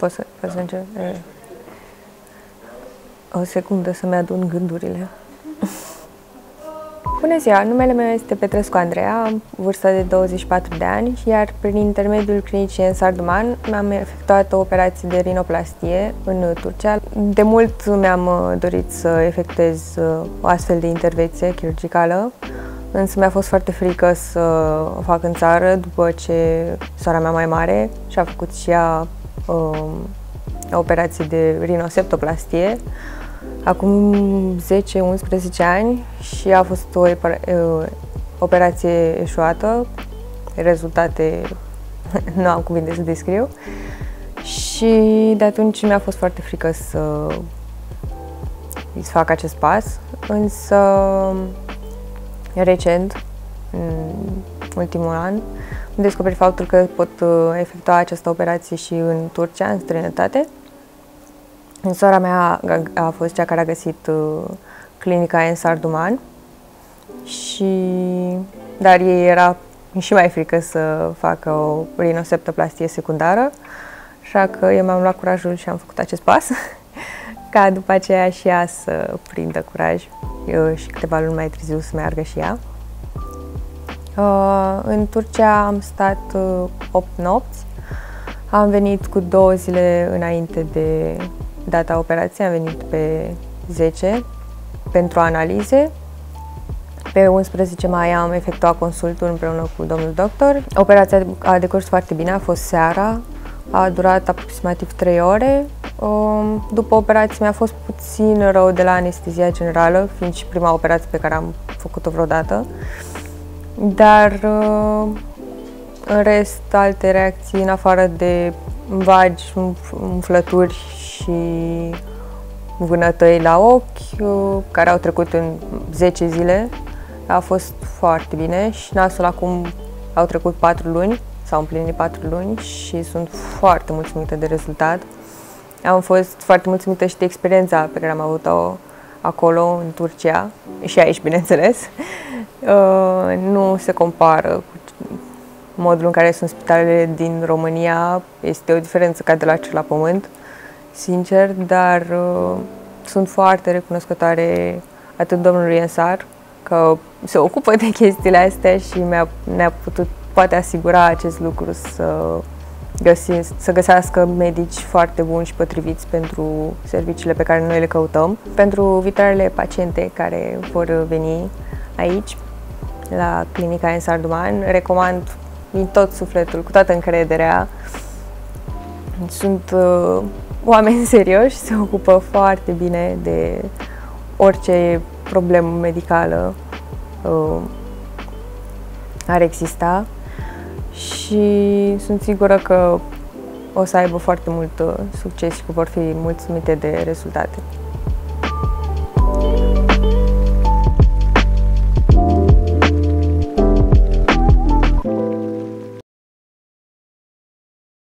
Poți să, poți să încep? O secundă să-mi adun gândurile. Bună ziua, numele meu este Petrescu Andreea, am vârsta de 24 de ani, iar prin intermediul clinicii în Sarduman mi-am efectuat o operație de rinoplastie în Turcia. De mult mi-am uh, dorit să efectuez uh, o astfel de intervenție chirurgicală, însă mi-a fost foarte frică să o fac în țară după ce sora mea mai mare și-a făcut și ea um, o operație de rinoseptoplastie. Acum 10-11 ani și a fost o operație eșuată, rezultate nu am cuvinte să descriu. Și de atunci mi-a fost foarte frică să să fac acest pas, însă recent, în ultimul an, am descoperit faptul că pot uh, efectua această operație și în Turcia, în străinătate, Sora mea a fost cea care a găsit uh, clinica în Sarduman. Și dar ei era și mai frică să facă o rinoseptoplastie secundară, așa că eu mi-am luat curajul și am făcut acest pas, ca după aceea și ea să prindă curaj. Eu și câteva luni mai târziu să meargă și ea. Uh, în Turcia am stat 8 uh, nopți, am venit cu două zile înainte de data operației am venit pe 10 pentru analize. Pe 11 mai am efectuat consultul împreună cu domnul doctor. Operația a decurs foarte bine, a fost seara, a durat aproximativ 3 ore. Um, după operație mi-a fost puțin rău de la anestezia generală, fiind și prima operație pe care am făcut-o vreodată. Dar uh, în rest, alte reacții, în afară de vagi, umflături și vânătăi la ochi, uh, care au trecut în 10 zile. A fost foarte bine și nasul acum au trecut 4 luni, s-au împlinit 4 luni și sunt foarte mulțumită de rezultat. Am fost foarte mulțumită și de experiența pe care am avut-o acolo, în Turcia, și aici, bineînțeles. Uh, nu se compară cu modul în care sunt spitalele din România. Este o diferență ca de la cer la pământ sincer, dar uh, sunt foarte recunoscătoare atât domnului Ensar, că se ocupă de chestiile astea și mi-a, ne-a putut poate asigura acest lucru să, găsi, să găsească medici foarte buni și potriviți pentru serviciile pe care noi le căutăm. Pentru viitoarele paciente care vor veni aici, la clinica Ensar Duman, recomand din tot sufletul, cu toată încrederea. Sunt uh, oameni serioși, se ocupă foarte bine de orice problemă medicală uh, ar exista și sunt sigură că o să aibă foarte mult uh, succes și că vor fi mulțumite de rezultate.